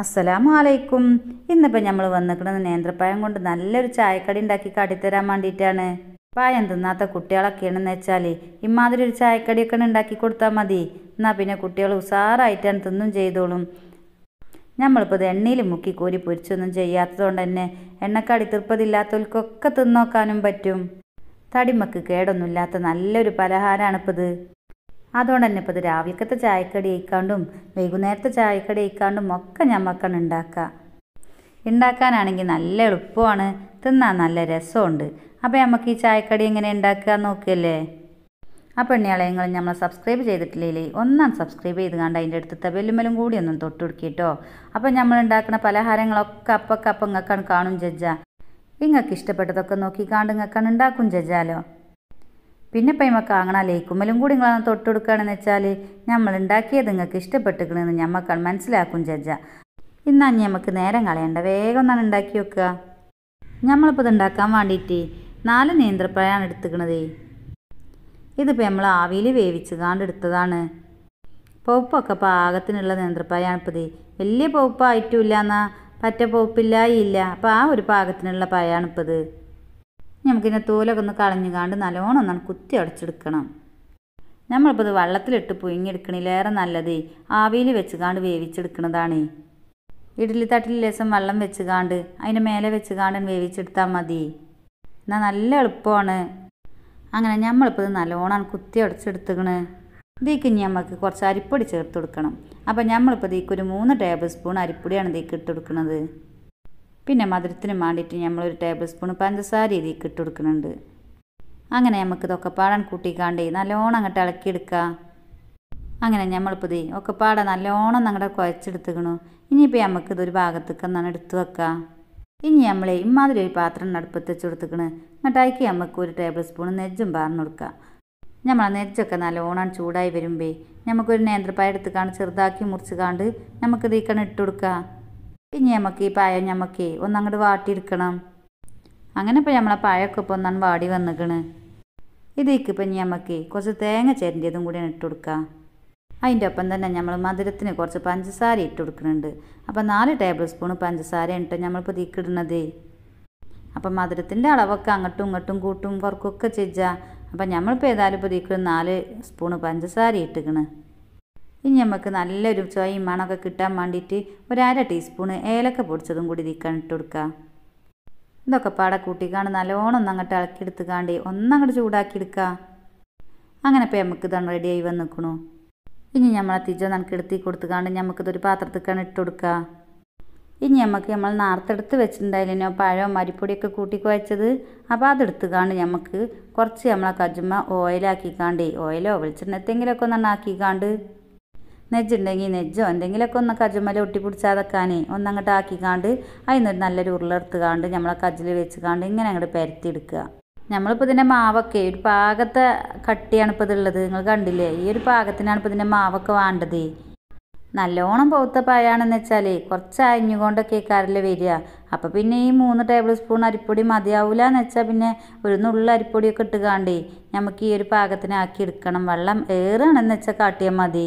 അസ്സലാമു അലൈക്കും ഇന്നിപ്പോൾ നമ്മൾ വന്നിക്കുന്നത് നേന്ത്രപ്പഴം കൊണ്ട് നല്ലൊരു ചായക്കടി ഉണ്ടാക്കി കാട്ടിത്തരാൻ വേണ്ടിയിട്ടാണ്. പഴം തിന്നാത്ത കുട്ടികളൊക്കെയാണെന്ന് വെച്ചാൽ ഇമാതിരി ഒരു ചായക്കടിയൊക്കെ ഉണ്ടാക്കി കൊടുത്താൽ മതി. എന്നാൽ പിന്നെ കുട്ടികൾ ഉഷാറായിട്ടാണ് തിന്നും ചെയ്തോളും. നമ്മളിപ്പോൾ ഇത് എണ്ണയിൽ മുക്കി കോരി പൊരിച്ചൊന്നും ചെയ്യാത്തതുകൊണ്ട് തന്നെ എണ്ണക്കടി തീർപ്പതില്ലാത്തവർക്കൊക്കെ തിന്നോക്കാനും പറ്റും. തടിമക്ക് കേടൊന്നുമില്ലാത്ത നല്ലൊരു പലഹാരമാണിപ്പോൾ ഇത്. അതുകൊണ്ട് തന്നെ ഇപ്പോൾ ഇത് രാവിലത്തെ ചായക്കടി അയക്കാണ്ടും വൈകുന്നേരത്തെ ചായക്കടി അയക്കാണ്ടും ഒക്കെ ഞമ്മക്കാണ് ഉണ്ടാക്കുക ഉണ്ടാക്കാനാണെങ്കിൽ നല്ല എളുപ്പമാണ് തിന്നാൻ നല്ല രസമുണ്ട് അപ്പോൾ നമുക്ക് ഈ ചായക്കടി എങ്ങനെ ഉണ്ടാക്കുക നോക്കിയല്ലേ? അപ്പോൾ എണ്ണിയാളെ നിങ്ങൾ നമ്മൾ സബ്സ്ക്രൈബ് ചെയ്തിട്ടില്ലേ ഒന്നാം സബ്സ്ക്രൈബ് ചെയ്ത് കണ്ട് അതിന്റെ അടുത്തത്തെ വെല്ലുമലും കൂടി ഒന്നും തൊട്ടുടുക്കിട്ടോ. അപ്പോൾ നമ്മൾ ഉണ്ടാക്കുന്ന പലഹാരങ്ങളൊക്കെ അപ്പൊക്കെ അപ്പം ഇങ്ങക്കാണ് കാണും ജജ്ജ. നിങ്ങൾക്ക് ഇഷ്ടപ്പെട്ടതൊക്കെ നോക്കി കാണ്ട് ഇങ്ങക്കാണ് ഉണ്ടാക്കും ജജ്ജാലോ. പിന്നെ ഇപ്പം ഇമ്മ കാങ്ങണ ലേക്കുമ്മലും കൂടി നിങ്ങളൊന്ന് തൊട്ടുകൊടുക്കുകയാണെന്ന് വെച്ചാൽ നമ്മൾ ഉണ്ടാക്കിയത് നിങ്ങൾക്ക് ഇഷ്ടപ്പെട്ടിരിക്കണമെന്ന് ഞമ്മക്കൾ മനസ്സിലാക്കും ജജ ഇന്നാ നമുക്ക് നേരം കളയണ്ട വേഗം ഒന്നാണ് ഉണ്ടാക്കി വെക്കുക നമ്മളിപ്പോൾ ഇത് ഉണ്ടാക്കാൻ വേണ്ടിയിട്ട് നാല് നേന്ത്രപ്പഴമാണ് എടുത്തുക്കണത്. ഇതിപ്പോൾ നമ്മൾ ആവിയിൽ വേവിച്ച് കാണ്ടെടുത്തതാണ് പൗപ്പൊക്കെ പാകത്തിനുള്ള നേന്ത്രപ്പഴമാണ് ഇപ്പോൾ ഇത്. വലിയ പൗപ്പായിട്ടുമില്ല എന്നാൽ പറ്റ ഇല്ല അപ്പോൾ ആ ഒരു പാകത്തിനുള്ള പഴമാണ് ഇത്. നമുക്കിതിനെ തോലൊക്കെ ഒന്ന് കളഞ്ഞുകാണ്ട് നല്ലോണം ഒന്നാണ് കുത്തി അടച്ചെടുക്കണം. നമ്മളിപ്പോൾ ഇത് വെള്ളത്തിലിട്ട് പുഴുങ്ങിയെടുക്കണിലേറെ നല്ലത്. ആവിയിൽ വെച്ചുകാണ്ട് വേവിച്ചെടുക്കണതാണ്. ഇഡ്ഡലി തട്ടിൽ ലേശം വെള്ളം വെച്ചുകാണ്ട് അതിന്റെ മേലെ വെച്ചുകാണ്ട് വേവിച്ചെടുത്താൽ മതി. എന്നാൽ നല്ല എളുപ്പമാണ് അങ്ങനെ നമ്മളിപ്പോൾ ഇത് നല്ലോണം കുത്തി അടച്ചെടുത്തുക്കണ്. ഇതേക്ക് ഇനി നമുക്ക് കുറച്ച് അരിപ്പൊടി ചേർത്ത് കൊടുക്കണം. അപ്പോൾ നമ്മളിപ്പോൾ ഇതേക്കൊരു മൂന്ന് ടേബിൾ സ്പൂൺ അരിപ്പൊടിയാണ് ഇതേക്ക് ഇട്ട് കൊടുക്കുന്നത് പിന്നെ മധുരത്തിന് വേണ്ടിയിട്ട് നമ്മളൊരു ടേബിൾ സ്പൂൺ പഞ്ചസാര ഇതിക്ക് ഇട്ട് കൊടുക്കുന്നുണ്ട്. അങ്ങനെ നമുക്ക് ഇതൊക്കെ പാടാൻ കൂട്ടിക്കാണ്ട് നല്ലോണം അങ്ങോട്ട് ഇളക്കിയെടുക്കുക അങ്ങനെ നമ്മളിപ്പോൾ ഇത് ഒക്കെ പാടെ നല്ലോണം ഞങ്ങളുടെ കുഴച്ചെടുത്തുക്കണു. ഇനിയിപ്പോൾ നമുക്ക് ഇതൊരു ഭാഗത്തേക്ക് എന്നാണ് എടുത്തു വെക്കാം. ഇനി നമ്മൾ ഇമാതിരി ഒരു പാത്രം അടുപ്പത്ത് വെച്ച് കൊടുത്തുക്കണ്. എന്നിട്ട് നമുക്ക് ഒരു ടേബിൾ സ്പൂൺ നെജ്ജും പാർന്ന് കൊടുക്കുക നമ്മൾ നെജ്ജൊക്കെ നല്ലോണം ചൂടായി വരുമ്പോൾ നമുക്കൊരു നേന്ത്രപ്പായ എടുത്തുകാണ്ട് ചെറുതാക്കി മുറിച്ച് കാണ്ട് നമുക്ക് ഇതിക്കാണ് ഇട്ട് കൊടുക്കുക ഇനി നമുക്ക് ഈ പായം നമുക്ക് ഒന്നങ്ങോട്ട് വാട്ടിയെടുക്കണം. അങ്ങനെ ഇപ്പോൾ നമ്മളെ പായൊക്കെ ഇപ്പോൾ ഒന്നാണ് വാടി വന്നിക്കണ്. ഇതേക്ക് ഇപ്പം ഇനി നമുക്ക് കുറച്ച് തേങ്ങ ചേരേണ്ടതും കൂടി ഇട്ട് കൊടുക്കുക അതിന്റെ ഒപ്പം തന്നെ നമ്മൾ മധുരത്തിന് കുറച്ച് പഞ്ചസാര ഇട്ട് കൊടുക്കുന്നുണ്ട് അപ്പോൾ നാല് ടേബിൾ സ്പൂൺ പഞ്ചസാര ഇട്ട് നമ്മളിപ്പോൾ തീക്കിടുന്നത് അപ്പം മധുരത്തിന്റെ അളവൊക്കെ അങ്ങോട്ടും ഇങ്ങോട്ടും കൂട്ടും കുറക്കൊക്കെ ചെയ്യാം. അപ്പം നമ്മളിപ്പോൾ ഏതായാലും ഇപ്പോൾ തീക്കിടുന്ന നാല് സ്പൂണ് പഞ്ചസാര ഇട്ടിക്കണ്. ഇനി നമുക്ക് നല്ലൊരു ചുവയും മണമൊക്കെ കിട്ടാൻ വേണ്ടിയിട്ട് ഒരു അര ടീസ്പൂണ് ഏലക്ക പൊടിച്ചതും കൂടി ഇതിക്കാൻ ഇട്ട് കൊടുക്കുക ഇതൊക്കെ പാടെ കൂട്ടിക്കാണ്ട് നല്ലോണം ഒന്ന് അങ്ങോട്ട് ഇളക്കിയെടുത്തുകാണ്ട് ഒന്നങ്ങോട്ട് ചൂടാക്കിയെടുക്കുക അങ്ങനെ ഇപ്പോൾ നമുക്ക് ഇതാണ് റെഡിയായി നിൽക്കണു ഇനി നമ്മളെ തിജോ നമുക്ക് എടുത്തി കൊടുത്തുകാണ്ട് നമുക്കിതൊരു പാത്രത്തിക്കാണ് ഇട്ട് കൊടുക്കുക ഇനി നമുക്ക് നമ്മൾ നേർത്തെടുത്ത് വെച്ചിട്ടുണ്ടായില്ലോ പഴവും അരിപ്പൊടിയൊക്കെ കൂട്ടി കുഴച്ചത്? അപ്പോൾ അതെടുത്തുകാണ്ട് നമുക്ക് കുറച്ച് നമ്മളെ കജുമ ഓയിലാക്കിക്കാണ്ട് ഓയിലോ വെളിച്ചെണ്ണ എന്തെങ്കിലുമൊക്കെ ഒന്നെണ്ണം ആക്കിക്കാണ്ട് നെജ്ജുണ്ടെങ്കിൽ നെജ്ജോ എന്തെങ്കിലുമൊക്കെ ഒന്ന് കജുമല ഒട്ടിപ്പിടിച്ചാതെക്കാനേ ഒന്നങ്ങോട്ട് ആക്കിക്കാണ്ട് അതിനൊരു നല്ലൊരു ഉരുളെടുത്ത് കാണ്ട് നമ്മളെ കജ്ജിൽ വെച്ച് കാണ്ട് ഇങ്ങനെ അങ്ങോട്ട് പരത്തിയെടുക്കുക. നമ്മളിപ്പോൾ ഇതിന്റെ മാവൊക്കെ ഒരു പാകത്തെ കട്ടിയാണ് ഇപ്പോൾ ഇതുള്ളത് നിങ്ങൾ കണ്ടില്ലേ? ഈ ഒരു പാകത്തിനാണ് ഇപ്പോൾ ഇതിന്റെ മാവൊക്കെ വേണ്ടത്. നല്ലോണം പൗത്ത പഴയാണെന്ന് വെച്ചാൽ കുറച്ച് അരിഞ്ഞുകൊണ്ടൊക്കെ കരൽ വരിക. അപ്പോൾ പിന്നെ ഈ മൂന്ന് ടേബിൾ സ്പൂൺ അരിപ്പൊടി മതിയാവില്ല എന്ന് വെച്ചാൽ പിന്നെ ഒരു നുള്ള അരിപ്പൊടിയൊക്കെ ഇട്ട് കാണ്ടേ നമുക്ക് ഈ ഒരു പാകത്തിനാക്കി എടുക്കണം വെള്ളം ഏറുകയാണെന്ന് വെച്ചാൽ കാട്ടിയാൽ മതി.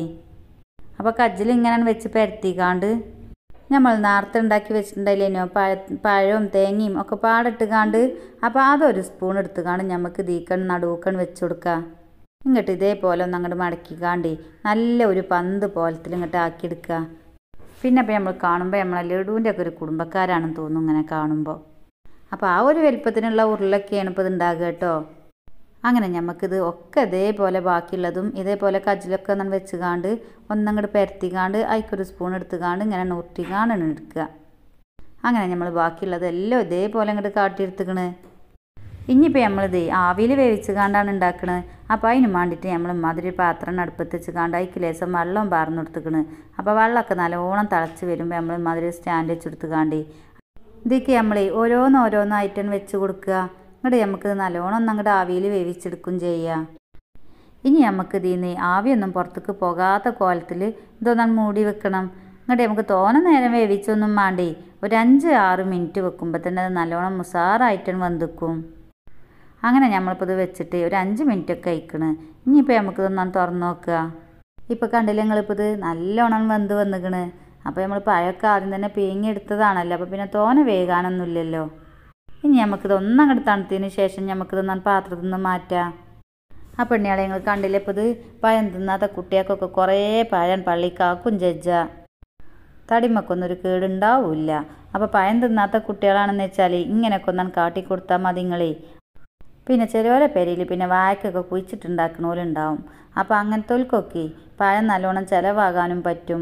അപ്പോൾ കജ്ജിൽ ഇങ്ങനെ വെച്ച് പരത്തിക്കാണ്ട്. നമ്മൾ നേരത്തെ ഉണ്ടാക്കി വെച്ചിട്ടുണ്ടായില്ലേനോ പഴ പഴവും തേങ്ങയും ഒക്കെ പാടിട്ടുകാണ്ട് അപ്പോൾ അതൊരു സ്പൂൺ എടുത്തുകാണ്ട് നമുക്ക് ദീക്കൺ നടുവക്കൺ വെച്ച് കൊടുക്കുക ഇങ്ങോട്ട് ഇതേപോലെ ഒന്ന് അങ്ങോട്ട് മടക്കി കാണ്ടി നല്ല ഒരു പന്ത് പോലത്തിൽ ഇങ്ങോട്ട് ആക്കിയെടുക്കുക പിന്നെ അപ്പോൾ നമ്മൾ കാണുമ്പോൾ നമ്മളെ ലഡുവിന്റെ ഒക്കെ ഒരു കുടുംബക്കാരാണെന്ന് തോന്നുന്നു ഇങ്ങനെ കാണുമ്പോൾ അപ്പോൾ ആ ഒരു വലിപ്പത്തിനുള്ള ഉരുളൊക്കെയാണ് ഇപ്പോൾ ഇത് ഉണ്ടാകുക കേട്ടോ. അങ്ങനെ നമുക്കിത് ഒക്കെ ഇതേപോലെ ബാക്കിയുള്ളതും ഇതേപോലെ കജ്ജിലൊക്കെ ഒന്ന് വെച്ചുകാണ്ട് ഒന്നങ്ങോട്ട് പരത്തിക്കാണ്ട് അതിക്കൊരു സ്പൂൺ എടുത്തുകാണ്ട് ഇങ്ങനെ നുറുട്ടിക്കാണ്ട് എടുക്കുക. അങ്ങനെ നമ്മൾ ബാക്കിയുള്ളത് എല്ലാം ഇതേപോലെ അങ്ങോട്ട് കാട്ടിയെടുത്തുക്കണ്. ഇനിയിപ്പോൾ നമ്മളിത് ആവിയിൽ വേവിച്ച് കാണ്ടാണ് ഉണ്ടാക്കണത് അപ്പോൾ അതിന് വേണ്ടിയിട്ട് നമ്മൾ മാതിരി പാത്രം അടുപ്പത്ത് വെച്ച് കാണ്ട് അതിക്ക് ലേശം വെള്ളം പാർന്നു കൊടുത്തുക്കണ്. അപ്പോൾ വെള്ളമൊക്കെ നല്ലോണം തിളച്ച് വരുമ്പോൾ നമ്മൾ മാതിരി സ്റ്റാൻഡ് വെച്ചെടുത്ത് കാണ്ടി ഇതൊക്കെ നമ്മൾ ഓരോന്നോരോന്നായിട്ടാണ് വെച്ച് കൊടുക്കുക. ഇങ്ങോട്ട് നമുക്ക് നല്ലോണം ഒന്ന് അങ്ങോട്ട് ആവിയിൽ വേവിച്ചെടുക്കും ചെയ്യാം. ഇനി നമുക്ക് ഇതിന്ന് ആവിയൊന്നും പുറത്തേക്ക് പോകാത്ത കോലത്തിൽ ഇതൊന്നും മൂടി വെക്കണം. എന്നിട്ട് നമുക്ക് തോന നേരം വേവിച്ചൊന്നും വേണ്ടേ ഒരു അഞ്ച് ആറ് മിനിറ്റ് വെക്കുമ്പോൾ തന്നെ അത് നല്ലോണം മുസാറായിട്ടാണ് വന്നിക്കും അങ്ങനെ നമ്മളിപ്പോൾ ഇത് വെച്ചിട്ട് ഒരു അഞ്ച് മിനിറ്റ് ഒക്കെ അയക്കണ് ഇനിയിപ്പോൾ നമുക്കിതൊന്നാണ് തുറന്ന് നോക്കുക ഇപ്പോൾ കണ്ടില്ല നിങ്ങളിപ്പോൾ ഇത് നല്ലോണം വെന്ത് വന്നിക്കണ്. അപ്പോൾ നമ്മൾ പഴമൊക്കെ ആദ്യം തന്നെ പീങ്ങിയെടുത്തതാണല്ലോ അപ്പോൾ പിന്നെ തോന വേകാനൊന്നുമില്ലല്ലോ. ഇനി നമുക്കിത് ഒന്നങ്ങോട്ട് തണുത്തതിന് ശേഷം നമുക്കിത് നന്ന പാത്രത്തിൽ നിന്ന് മാറ്റാം. ആ പെണ്ണിയാളെ ഞങ്ങൾ കണ്ടില്ലേ? ഇപ്പോൾ ഇത് പഴം തിന്നാത്ത കുട്ടികൾക്കൊക്കെ കുറേ പഴം പള്ളിക്കാക്കും ജജ്ജ. തടിമക്കൊന്നൊരു കേടുണ്ടാവില്ല. അപ്പോൾ പഴം തിന്നാത്ത കുട്ടികളാണെന്ന് വെച്ചാൽ ഇങ്ങനെയൊക്കെ ഒന്നാണ് കാട്ടിക്കൊടുത്താൽ മതി നിങ്ങളേ. പിന്നെ ചിലവരെ പേരിൽ പിന്നെ വായക്കൊക്കെ കുഴിച്ചിട്ടുണ്ടാക്കണോലുണ്ടാവും അപ്പോൾ അങ്ങനത്തോൽക്കൊക്കെ പഴം നല്ലോണം ചിലവാകാനും പറ്റും.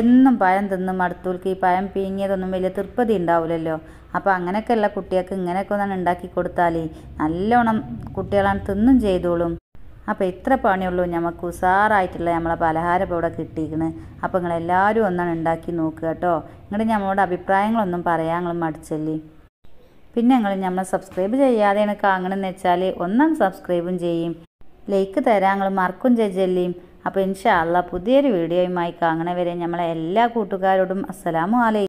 എന്നും പഴം തിന്ന് മടുത്തൂൽക്ക് ഈ പഴം പീങ്ങിയതൊന്നും വലിയ തൃപ്തി ഉണ്ടാവില്ലല്ലോ അപ്പോൾ അങ്ങനെയൊക്കെയുള്ള കുട്ടികൾക്ക് ഇങ്ങനെയൊക്കെ ഒന്നാണ് ഉണ്ടാക്കി കൊടുത്താൽ നല്ലോണം കുട്ടികളാണ് തിന്നും ചെയ്തോളും. അപ്പോൾ ഇത്ര പണിയുള്ളൂ നമുക്ക് ഉസാറായിട്ടുള്ള നമ്മളെ പലഹാരം ഇവിടെ കിട്ടിയിരിക്കുന്നത് അപ്പോൾ നിങ്ങളെല്ലാവരും ഒന്നാണ് ഉണ്ടാക്കി നോക്കുക കേട്ടോ. നിങ്ങളുടെ നമ്മളോട് അഭിപ്രായങ്ങളൊന്നും പറയാൻ നിങ്ങൾ മടിച്ചല്ലേ. പിന്നെ നിങ്ങൾ നമ്മൾ സബ്സ്ക്രൈബ് ചെയ്യാതെയാണ് കാണണമെന്ന് വെച്ചാൽ ഒന്നാം സബ്സ്ക്രൈബും ചെയ്യും. ലൈക്ക് തരാൻ നിങ്ങൾ മറക്കും ചെജ്ജല്ലേയും അപ്പോൾ ഇൻഷാ അല്ല പുതിയൊരു വീഡിയോയുമായി കാണണവരെ നമ്മളെ എല്ലാ കൂട്ടുകാരോടും അസ്സലാമു അലൈക്കും